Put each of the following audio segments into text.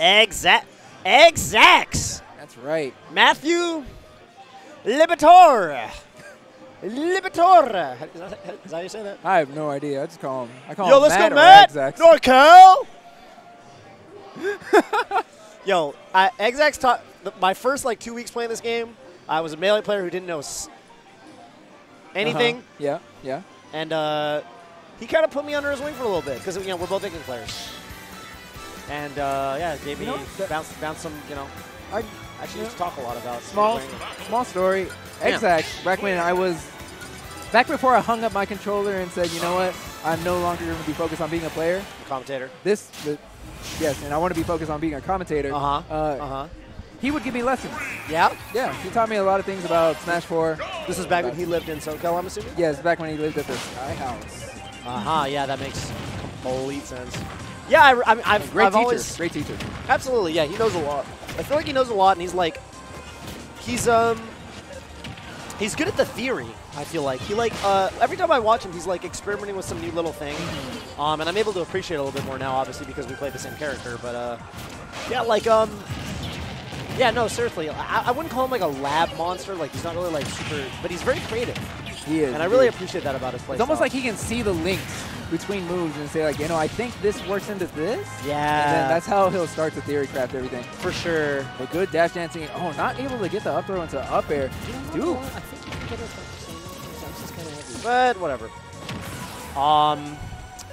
Exact. Exacts. That's right. Matthew Libator. Libator. Is that, is that how you say that? I have no idea. I just call him. I call Yo, him let's Matt go, Matt. NorCal. Yo, I, Xzax taught my first like two weeks playing this game. I was a melee player who didn't know s- anything, Uh-huh. Yeah, yeah. and uh, he kind of put me under his wing for a little bit because you know we're both English players. And uh, yeah, gave me You know, that- bounce, bounce some, you know. I Actually, used to talk a lot about small small story. Yeah. Xzax, back when I was back before I hung up my controller and said, you know what, I'm no longer going to be focused on being a player. commentator. This, the, yes, and I want to be focused on being a commentator. Uh-huh. Uh, Uh-huh. He would give me lessons. Yeah. Yeah, he taught me a lot of things about Smash 4. This is back when he lived in SoCal, I'm assuming? Yes, back when he lived at the Sky House. Uh-huh, yeah, that makes complete sense. Yeah, I, I, I've, Great I've teacher. always... Great teacher. Absolutely, yeah, he knows a lot. I feel like he knows a lot, and he's like... He's, um... He's good at the theory, I feel like. He, like, uh, every time I watch him, he's, like, experimenting with some new little thing. Um, and I'm able to appreciate it a little bit more now, obviously, because we play the same character. But, uh... Yeah, like, um... Yeah, no, seriously. I, I wouldn't call him, like, a lab monster. Like, he's not really, like, super... But he's very creative. He is. And I really appreciate that about his play It's almost like he can see the links between moves and say like, you know, I think this works into this. Yeah. And then that's how he'll start to theory craft everything. for sure. But good dash dancing. Oh, not able to get the up throw into up air. Dude. I think he could have. But whatever. Um,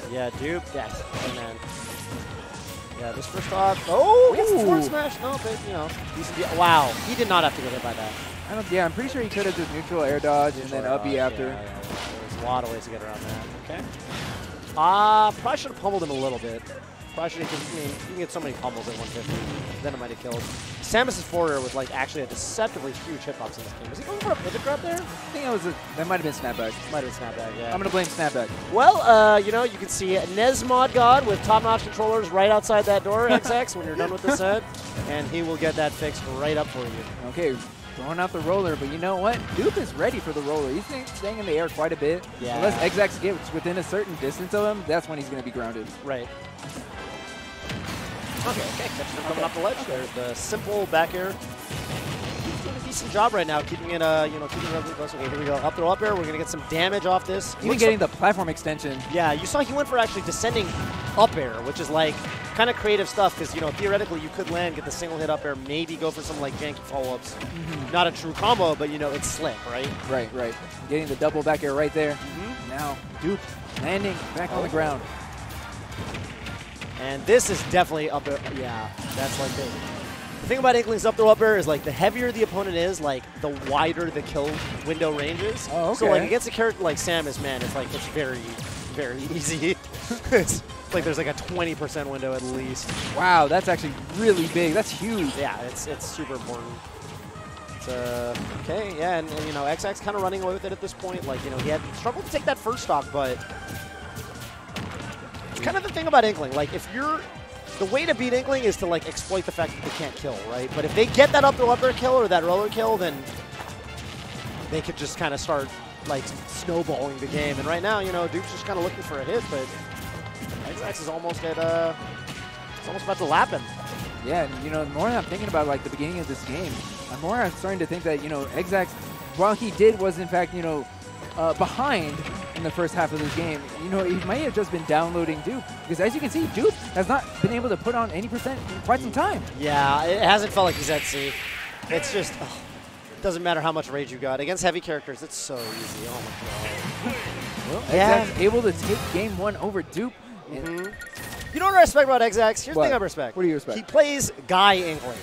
yeah, DOOP. Yes, hey, man. Yeah, this first off. Oh, gets the forward Ooh. smash. No, but you know, he's, yeah, wow, he did not have to get hit by that. I don't, yeah, I'm pretty sure he could have just neutral air dodge and then up after. Yeah, yeah, there's a lot of ways to get around that. Okay. Uh, probably should have pummeled him a little bit. Probably should have. I mean, you can get so many pummels at 150. Then it might have killed. Samus's forwarder with like actually a deceptively huge hitbox in this game. Was he going for a pivot grab there? I think that was a, that might have been snapback. Might have been snapback. Yeah. I'm gonna blame snapback. Well, uh, you know, you can see Nesmod God with top-notch controllers right outside that door, Xzax, when you're done with the set, and he will get that fixed right up for you. Okay, throwing out the roller, but you know what? DOOP is ready for the roller. He's staying- staying in the air quite a bit. Yeah. Unless Xzax gets within a certain distance of him, that's when he's gonna be grounded. Right. Okay, okay, catching him coming off the ledge. There's the simple back air. He's doing a decent job right now, keeping it, uh, you know, keeping it relatively close. Okay, here we go. Up throw up air. We're gonna get some damage off this. Even Looks getting like- the platform extension. Yeah, you saw he went for actually descending up air, which is like kind of creative stuff because, you know, theoretically you could land, get the single hit up air, maybe go for some like janky follow-ups. Not a true combo, but, you know, it's slick, right? Right, right. Getting the double back air right there. Mhm. Now, DOOP landing back on the Oh. ground. And this is definitely up air. Yeah, that's like the, the thing about Inkling's up throw up air is like the heavier the opponent is, like the wider the kill window ranges. is. Oh, So like against a character like Samus, man, it's like it's very, very easy. It's like there's like a 20% window at least. Wow, that's actually really big. That's huge. Yeah, it's it's super important. It's, uh, okay, yeah, and, and, you know, Xzax kind of running away with it at this point. Like, you know, he had struggled to take that first stock, but it's kind of the thing about Inkling. Like, if you're the way to beat Inkling is to like exploit the fact that they can't kill, right? But if they get that up throw up kill or that roller kill, then they could just kind of start like snowballing the game. And right now, you know, DOOP's just kind of looking for a hit, but Xzax is almost at uh, it's almost about to lap him. Yeah, and you know, the more I'm thinking about like the beginning of this game, the more I'm starting to think that you know, Xzax, while he did was in fact you know uh, behind in the first half of this game, you know, he might have just been downloading DOOP because as you can see, DOOP has not been able to put on any percent in quite some time. Yeah, it hasn't felt like he's at sea. It's just ugh, doesn't matter how much rage you got against heavy characters. It's so easy. Oh my god. Well, Yeah. Xzax able to take game one over DOOP. Mhm. You know what I respect about Xzax? Here's What? the thing I respect. What do you respect? He plays Guy Inkling.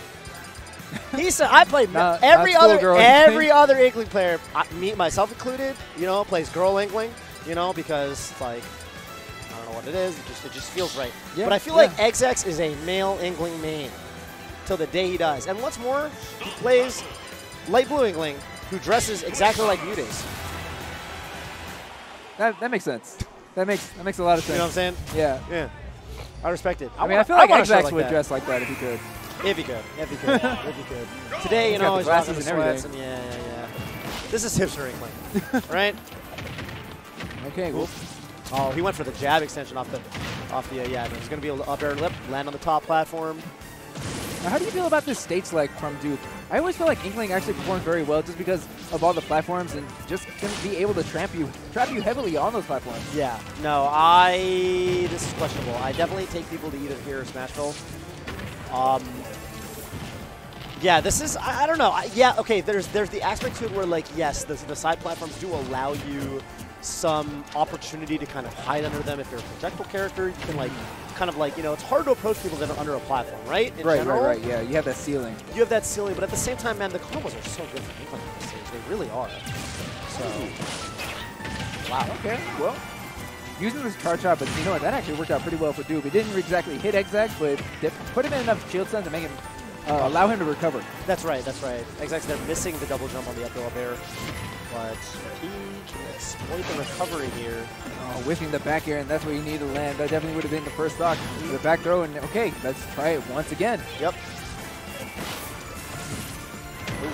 He said I play Not- every not other every Inkling. other Inkling player, I- me myself included, you know, plays girl Inkling. You know, because like I don't know what it is. It just it just feels right. Yeah, but I feel yeah. like Xzax is a male Inkling main till the day he dies. And what's more, he plays light blue Inkling who dresses exactly like Mutes. That, that makes sense. That makes that makes a lot of sense. You know what I'm saying? Yeah. Yeah. I respect it. I, mean, wanna- I feel like show Xzax would that. dress like that if he could. If he could. If he could. if he could. Today, you know, he's rocking the glasses and and yeah, yeah, yeah. This is hipster Inkling, right? Okay, well, Oh, he went for the jab extension off the, off the, uh, yeah, he's going to be able to up air lip, land on the top platform. Now, how do you feel about this stage select from DOOP? I always feel like Inkling actually performs very well just because of all the platforms and just can be able to trap you, trap you heavily on those platforms. Yeah. No, I. This is questionable. I definitely take people to either here or Smashville. Um. Yeah, this is. I, I don't know. I, yeah, okay. There's there's the aspect to it where like yes, the, the side platforms do allow you some opportunity to kind of hide under them. If you're a projectile character, you can like kind of like you know it's hard to approach people that are under a platform, right? In right, general, right, right. Yeah, you have that ceiling. You have that ceiling, but at the same time, man, the combos are so good for Inkling on this stage. They really are. So. Wow. Okay, well, using this charge shot, but you know what, that actually worked out pretty well for DOOP. It didn't exactly hit Xzax, but it put him in enough shield stun to make him, uh, allow him to recover. That's right, that's right. Exactly, they're missing the double jump on the up throw up air, but he can exploit the recovery here. Oh, whiffing the back air, and that's where you need to land. That definitely would have been the first stock. The back throw, and okay, let's try it once again. Yep. Oh,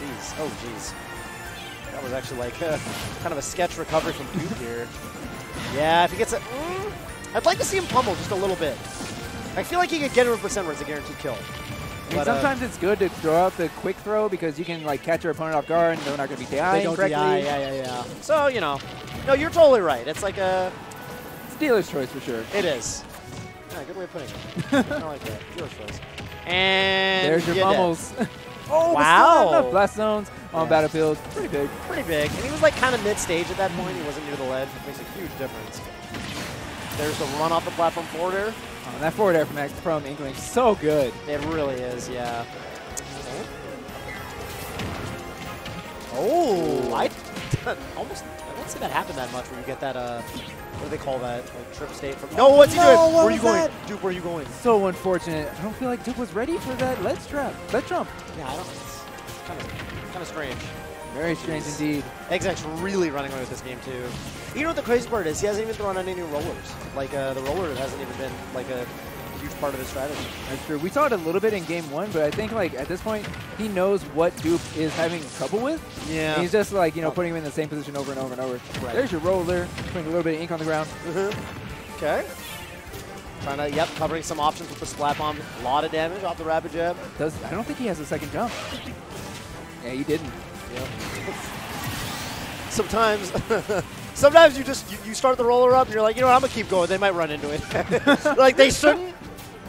jeez. Oh, jeez. That was actually like uh, kind of a sketch recovery from DOOP here. Yeah, if he gets it, mm, I'd like to see him pummel just a little bit. I feel like he could get him a percent where it's a guaranteed kill. I mean, But, uh, sometimes it's good to throw out the quick throw because you can like catch your opponent off guard and they're not going to be they don't correctly. DI, yeah, yeah, yeah. So, you know, no, you're totally right. It's like a, It's dealer's choice for sure. it is. Yeah, good way of putting it. I like that. Dealer's choice. And There's your you're dead. pummels. oh, Wow. still not enough blast zones on Yeah. Battlefield. Pretty big. Pretty big. And he was like kind of mid-stage at that point. He wasn't near the ledge, which makes a huge difference. There's the run off the platform forward air. Oh, that forward air from, X- from Inkling, so good. It really is, yeah. Oh, I almost I don't see that happen that much where you get that uh what do they call that? Like trip state from No, what's he No, doing? what where are was you going? that? DOOP, where are you going? So unfortunate. I don't feel like DOOP was ready for that ledge trap. Ledge jump. Yeah, I don't it's kind of kind of strange. Very strange Jeez. indeed. Xzax's really running away with this game too. You know what the crazy part is? He hasn't even thrown on any new rollers. Like uh, the roller hasn't even been like a huge part of his strategy. That's true. We saw it a little bit in game one, but I think like at this point, he knows what DOOP is having trouble with. Yeah. And he's just like, you know, Oh. putting him in the same position over and over and over. Right. There's your roller, putting a little bit of ink on the ground. Mm-hmm. Okay. Trying to, yep, covering some options with the splat bomb. A lot of damage off the rapid jab. Does I don't think he has a second jump. Yeah, he didn't. Yep. sometimes, sometimes you just you, you start the roller up and you're like, you know what, I'm gonna keep going. They might run into it. like they shouldn't,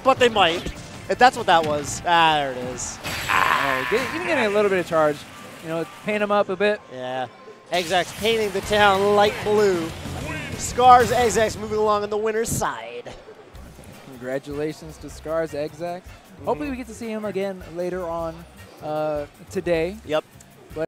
but they might. If that's what that was. Ah, there it is. Oh, get, even getting a little bit of charge, you know, paint them up a bit. Yeah. Xzax painting the town light blue. SCARZ Xzax moving along on the winner's side. Congratulations to SCARZ Xzax. Hopefully we get to see him again later on uh, today. Yep.